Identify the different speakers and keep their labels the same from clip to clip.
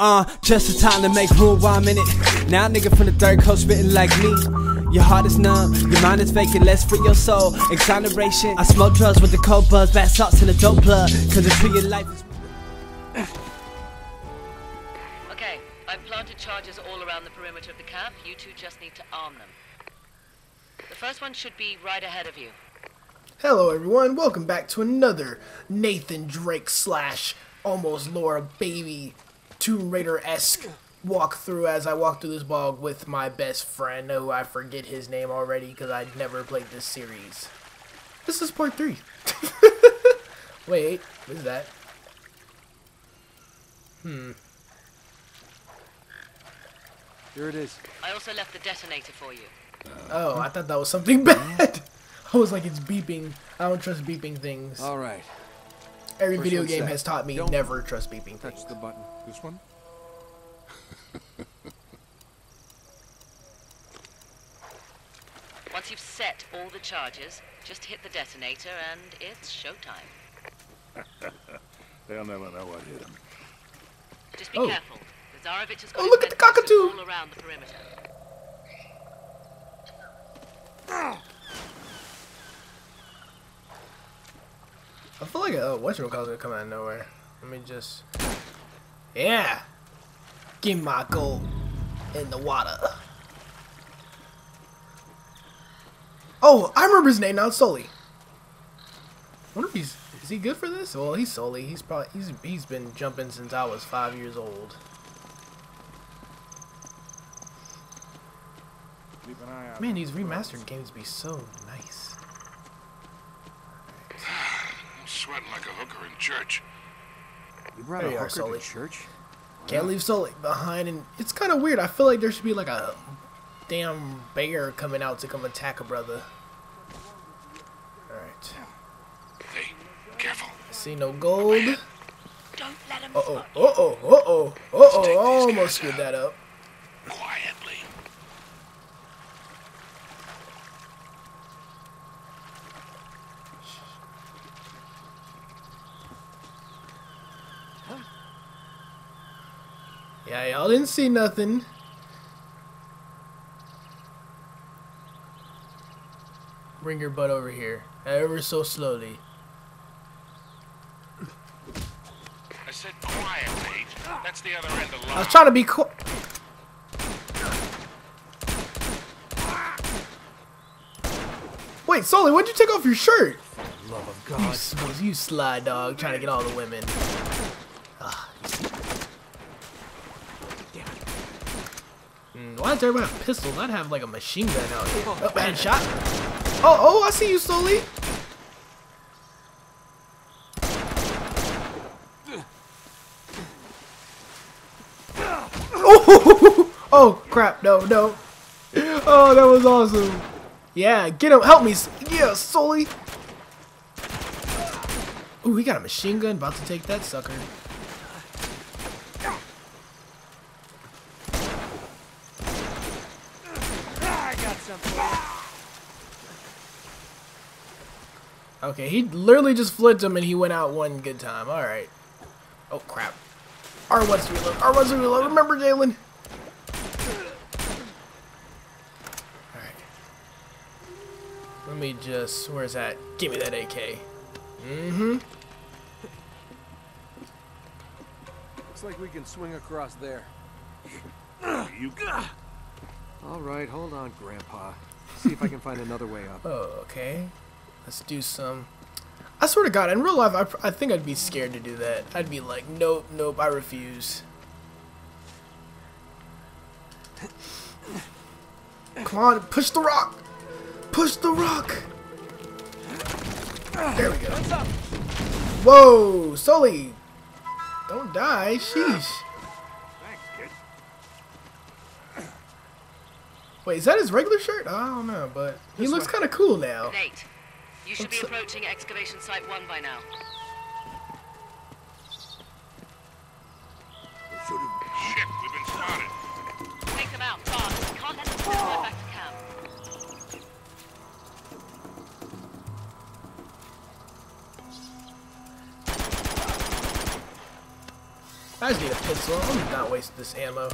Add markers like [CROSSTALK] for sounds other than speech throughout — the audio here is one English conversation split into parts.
Speaker 1: Uh, just the time to make room while I'm in it. Now, nigga from the third coast spitting like me. Your heart is numb, your mind is vacant, let's free your soul. Exoneration. I smoke drugs with the cold buzz, bad salts in the dope blood. Cause the tree of life is.
Speaker 2: Okay, I've planted charges all around the perimeter of the camp. You two just need to arm them. The first one should be right ahead of you.
Speaker 3: Hello, everyone. Welcome back to another Nathan Drake slash almost Laura Baby Tomb Raider esque walkthrough as I walk through this bog with my best friend, who I forget his name already because I never played this series. This is part three. [LAUGHS] Wait, what is that? Hmm.
Speaker 4: Here it is.
Speaker 2: I also left the detonator for you.
Speaker 3: Oh, I thought that was something [LAUGHS] bad. I was like, it's beeping. I don't trust beeping things.
Speaker 4: All right.
Speaker 3: Every
Speaker 4: first
Speaker 3: video game
Speaker 4: set.
Speaker 3: has taught me
Speaker 4: Don't
Speaker 3: never trust beeping things.
Speaker 4: Touch the button. This one? [LAUGHS]
Speaker 2: Once you've set all the charges, just hit the detonator and it's showtime. [LAUGHS]
Speaker 5: They'll never know what hit them.
Speaker 2: Just be
Speaker 3: Oh.
Speaker 2: careful. Lazarevic has got
Speaker 3: Oh,
Speaker 2: his
Speaker 3: look at
Speaker 2: men
Speaker 3: the cockatoo!
Speaker 2: posted all around the perimeter. Ah!
Speaker 3: I feel like a uh, whatchamacallit's gonna come out of nowhere. Let me just. Yeah! Give my gold in the water. Oh, I remember his name now, it's Sully. wonder if he's. Is he good for this? Well, he's Sully. He's probably. He's, he's been jumping since I was five years old.
Speaker 5: Keep an eye out.
Speaker 3: Man, these remastered games be so nice.
Speaker 5: I'm sweating like a hooker in church.
Speaker 4: You brought
Speaker 3: There
Speaker 4: a hooker
Speaker 3: Sully.
Speaker 4: to church?
Speaker 3: Can't leave Sully behind, and it's kind of weird. I feel like there should be like a damn bear coming out to come attack a brother. Alright.
Speaker 5: Hey, careful.
Speaker 3: I see no gold.
Speaker 2: Don't let him
Speaker 3: Uh oh, uh oh, uh oh, uh oh. I almost screwed that up. Yeah, y'all didn't see nothing. Bring your butt over here, ever so slowly.
Speaker 5: I said quietly. That's the other end of the line.
Speaker 3: I was trying to be quiet. Wait, Sully, when'd you take off your shirt?
Speaker 4: Love of
Speaker 3: You,
Speaker 4: God.
Speaker 3: s- you sly dog, trying to get all the women. Ah. Mm, Mm, why does everybody have pistols? I'd have like a machine gun out here. Oh, oh bad shot. Oh, oh, I see you, Sully. Oh, [LAUGHS] oh, crap, no, no. Oh, that was awesome. Yeah, get him, help me. Yeah, Sully. Ooh, he got a machine gun. About to take that sucker. Okay, he literally just flipped him and he went out one good time. All right. Oh crap. R wants to reload. R wants to reload. Remember, Jalen. All right. Let me just. Where's that? Give me that AK. Mm-hmm.
Speaker 4: Looks like we can swing across there.
Speaker 5: You
Speaker 4: All right, hold on, Grandpa. See if I can find another way up.
Speaker 3: Oh, [LAUGHS] okay. Let's do some. I swear to God, in real life, I, I think I'd be scared to do that. I'd be like, nope, nope, I refuse. Come on, push the rock! Push the rock! There we go. Whoa, Sully! Don't die, sheesh. Wait, is that his regular shirt? I don't know, but he
Speaker 4: This
Speaker 3: looks kind of cool now.
Speaker 2: Nate, you should be
Speaker 3: What's-
Speaker 2: approaching excavation site one by now.
Speaker 5: Shit, we've been spotted.
Speaker 2: Take them out, fast. Can't let them get right back to camp.
Speaker 3: I just need a pistol. I'm not wasting this ammo.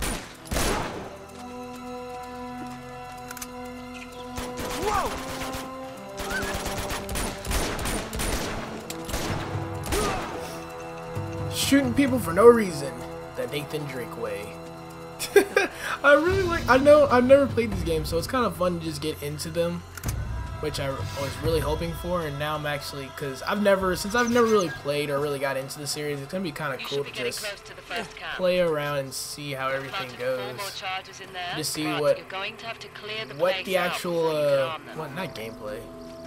Speaker 3: Shooting people for no reason. The Nathan Drake way. [LAUGHS] I really like. I know I've never played these games, so it's kind of fun to just get into them, which I was really hoping for. And now I'm actually, because I've never, since I've never really played or really got into the series, it's gonna be kind of cool to just
Speaker 2: to the first camp.
Speaker 3: play around and see how everything
Speaker 2: Planted four
Speaker 3: goes.
Speaker 2: charges
Speaker 3: To see what-
Speaker 2: you're going to have to clear the
Speaker 3: What the actual,
Speaker 2: before you can
Speaker 3: uh,
Speaker 2: arm them.
Speaker 3: what not gameplay.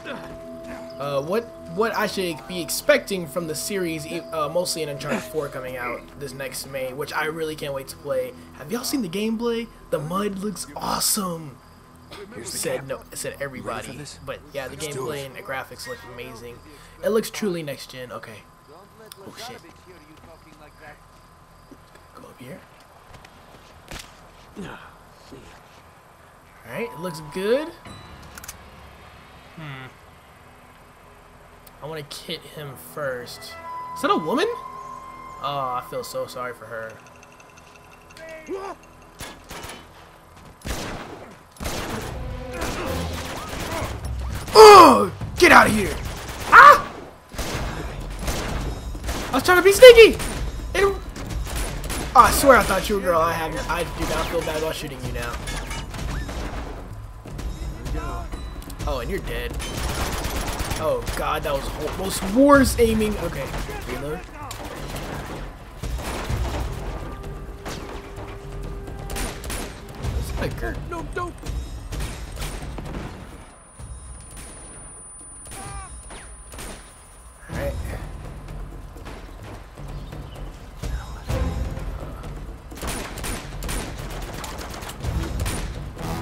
Speaker 3: [SIGHS] [LAUGHS] Uh, what what I should be expecting from the series, e- uh, mostly in Uncharted 4 coming out this next May, which I really can't wait to play. Have y'all seen the gameplay? The mud looks awesome. Said no, said everybody. But yeah, the gameplay and the graphics look amazing. It looks truly next gen. Okay. Oh shit. Go up here. Alright, it looks good. Hmm. I want to kit him first. Is that a woman? Oh, I feel so sorry for her. Oh! Get out of here! Ah! I was trying to be sneaky! It... Oh, I swear I thought you were a girl. I have. I do not feel bad about shooting you now. Oh, and you're dead. Oh god, that was hor- most worst aiming. Okay, reload.
Speaker 4: No, don't.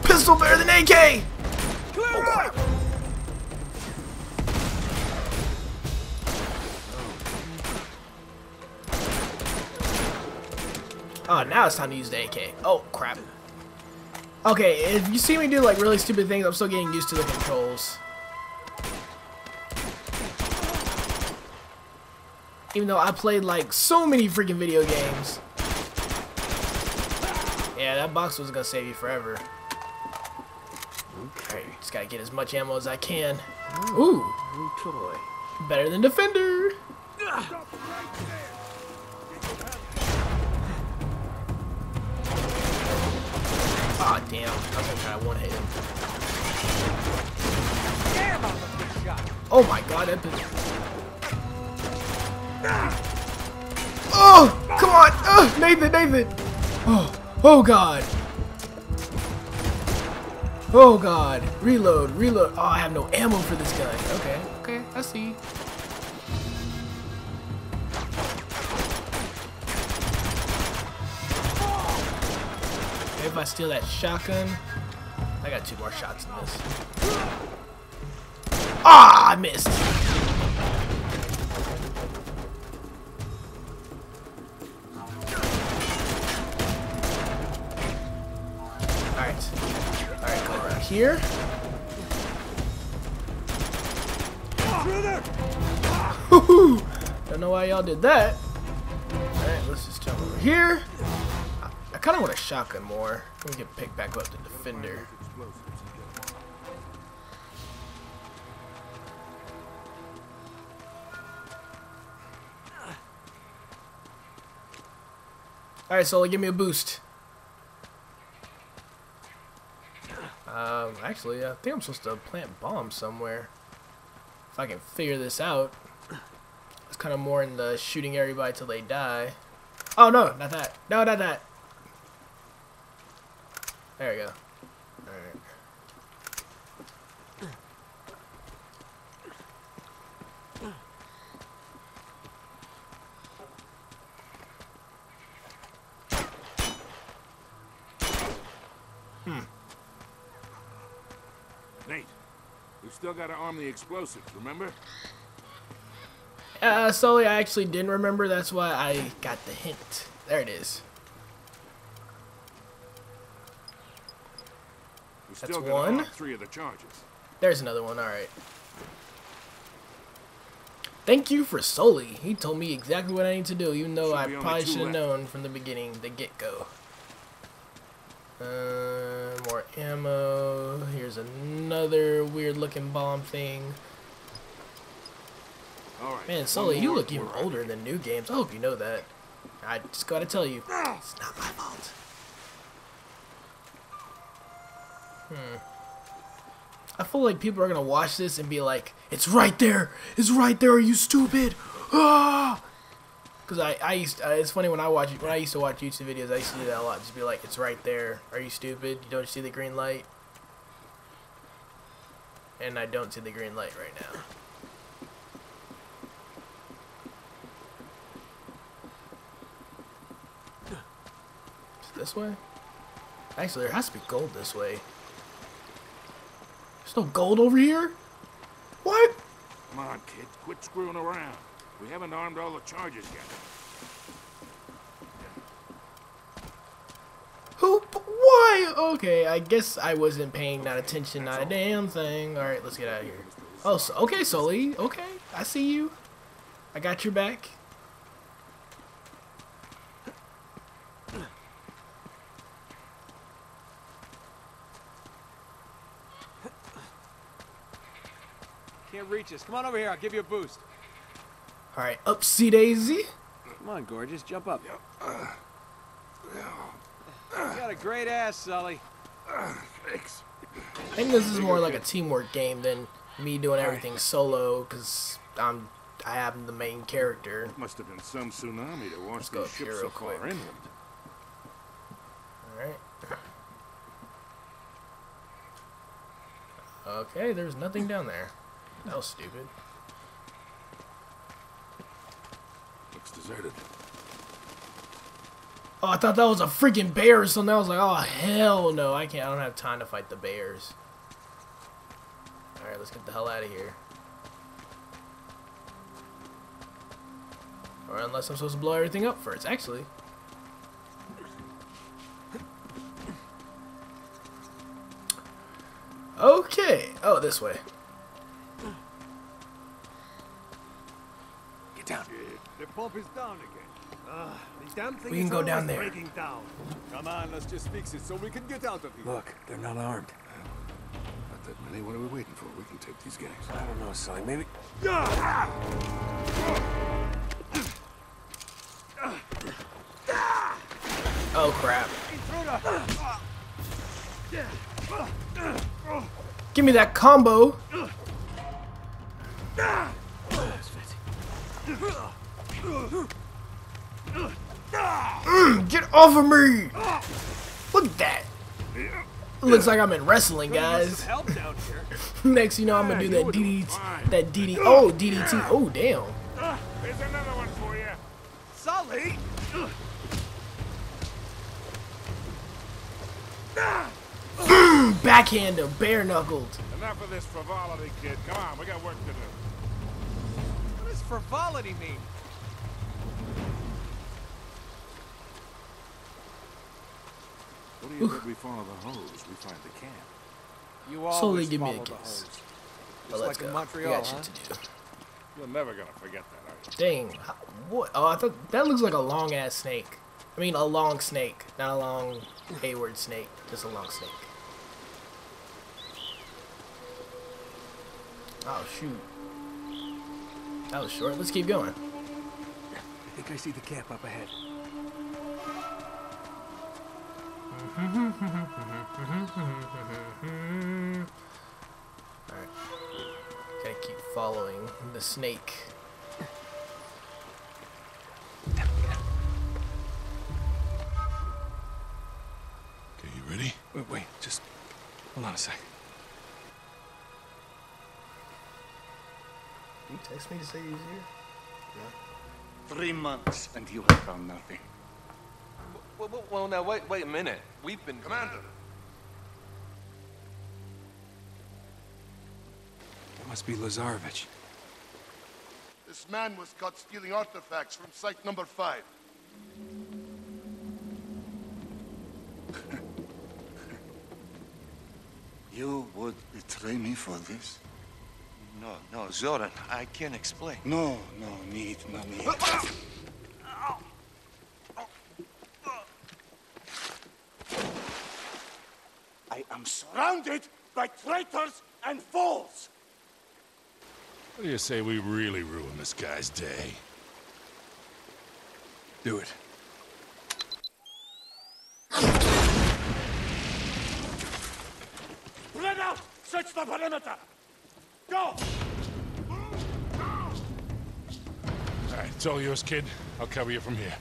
Speaker 3: Pistol better than AK! Now it's time to use the AK. Oh, crap. Okay, if you see me do like really stupid things, I'm still getting used to the controls. Even though I played like so many freaking video games. Yeah, that box was gonna save you forever. Alright, just gotta get as much ammo as I can. Ooh,
Speaker 4: New toy.
Speaker 3: better than Defender. Aw, damn. I was gonna try one hit him. Oh my god, that been... Oh, come on! Oh, Nathan, Nathan! Oh, oh god! Oh god! Reload, reload. Oh, I have no ammo for this guy. Okay, okay, I see. Steal that shotgun, I got two more shots in this. Ah, I missed. Alright. Alright, go around here. [LAUGHS] Don't know why y'all did that. Alright, let's just jump over here. Kind of want a shotgun more. We can pick back up the defender. Alright, Sully, give me a boost. Um, actually, I think I'm supposed to plant bombs somewhere. If I can figure this out. It's kind of more in the shooting everybody till they die. Oh, no, not that. No, not that. There we go. Alright.
Speaker 5: Nate, we still gotta arm the explosives, remember?
Speaker 3: Uh, Sully, I actually didn't remember. That's why I got the hint. There it is. That's
Speaker 5: still
Speaker 3: one.
Speaker 5: three of the charges.
Speaker 3: There's another one. All right. Thank you for Sully. He told me exactly what I need to do, even though
Speaker 5: Should
Speaker 3: I probably should have known from the beginning, the get-go. Uh, more ammo. Here's another weird-looking bomb thing.
Speaker 5: All right.
Speaker 3: Man, Sully, you look even older than new games. I hope you know that. I just gotta tell you, it's not my fault. Hmm. I feel like people are gonna watch this and be like, "It's right there! It's right there! Are you stupid?" Ah! Because I, I used, uh, it's funny when I watch, when I used to watch YouTube videos, I used to do that a lot. Just be like, "It's right there! Are you stupid? You don't see the green light?" And I don't see the green light right now. Is this way? Actually, there has to be gold this way. No gold over here? What?
Speaker 5: Come on, kid. Quit screwing around. We haven't armed all the charges yet.
Speaker 3: Who? Why? Okay, I guess I wasn't paying that attention, not a damn thing. Alright, let's get out of here. Oh, so, okay, Sully. Okay, I see you. I got your back.
Speaker 4: Can't reach us. Come on over here. I'll give you a boost.
Speaker 3: Alright, upsy daisy.
Speaker 4: Come on, gorgeous. Jump up. You got a great ass, Sully.
Speaker 5: Thanks.
Speaker 3: I think this is more like a teamwork game than me doing everything solo, because I'm I am the main character.
Speaker 5: Must have been some tsunami to wash
Speaker 3: go
Speaker 5: these ships so far inland.
Speaker 3: Alright. Okay, there's nothing down there. That was stupid.
Speaker 5: Looks deserted.
Speaker 3: Oh, I thought that was a freaking bear or something. I was like, oh hell no, I can't. I don't have time to fight the bears. All right, let's get the hell out of here. Or unless I'm supposed to blow everything up first. Actually. Okay. Oh, this way.
Speaker 4: Down. The pump is down again. Ah, the damn thing
Speaker 3: We can
Speaker 4: is
Speaker 3: go down there.
Speaker 4: breaking down. Come on, let's just fix it so we can get out of here.
Speaker 6: Look, they're not armed.
Speaker 5: Not that many. What are we waiting for? We can take these guys.
Speaker 6: I don't know, Sully. Maybe.
Speaker 3: Oh crap. Give me that combo. Mm, get off of me! Look at that. It looks like I'm in wrestling, guys.
Speaker 4: Help down here. [LAUGHS]
Speaker 3: Next, you know, I'm gonna do that DDT. That DD. Oh, DDT. Oh, damn.
Speaker 5: There's another one for you.
Speaker 4: Sully!
Speaker 3: Backhand him, bare knuckled.
Speaker 5: Enough of this frivolity, kid. Come on, we got work to do.
Speaker 4: What does frivolity mean?
Speaker 5: What do you think we follow the hose? We find the camp.
Speaker 4: You
Speaker 3: Slowly
Speaker 4: always
Speaker 3: give me a
Speaker 4: follow the
Speaker 3: kiss. Well, let's
Speaker 4: like in
Speaker 3: go.
Speaker 4: Montreal,
Speaker 3: we got
Speaker 4: huh?
Speaker 3: to do.
Speaker 5: You're never gonna forget that, are you?
Speaker 3: Dang. What? Oh, I thought that looks like a long ass snake. I mean, a long snake, not a long Hayward snake. Just a long snake. Oh shoot. That was short. Let's keep going.
Speaker 6: I think I see the camp up ahead.
Speaker 3: Alright. Gotta keep following the snake.
Speaker 5: Okay, you ready?
Speaker 6: Wait, wait, just hold on a sec.
Speaker 3: You text me to say he's here? Yeah.
Speaker 7: Three months and you have found nothing.
Speaker 8: Well, well, well, now wait, wait a minute. We've been.
Speaker 5: Commander!
Speaker 6: It must be Lazarevic.
Speaker 9: This man was caught stealing artifacts from site number five. [LAUGHS]
Speaker 7: You would betray me for this? No, no, Zoran, I can't explain.
Speaker 9: No, no need, no need. I am surrounded by traitors and fools.
Speaker 5: What do you say we really ruin this guy's day?
Speaker 6: Do it.
Speaker 9: Spread out! Search the perimeter! Go!
Speaker 5: All right, it's all yours, kid. I'll cover you from here.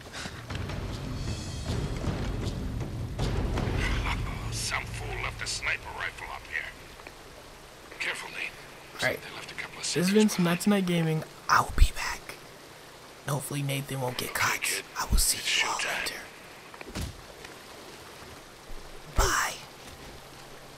Speaker 5: [LAUGHS]
Speaker 9: Some fool left a sniper rifle up here. Careful, Nate.
Speaker 3: Alright.
Speaker 9: They left a couple of
Speaker 3: This has
Speaker 9: cigarettes
Speaker 3: been some Night to Night Gaming. I'll be back. And hopefully Nathan won't get caught. I will see you all later.